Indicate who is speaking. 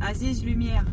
Speaker 1: Aziz Lumière.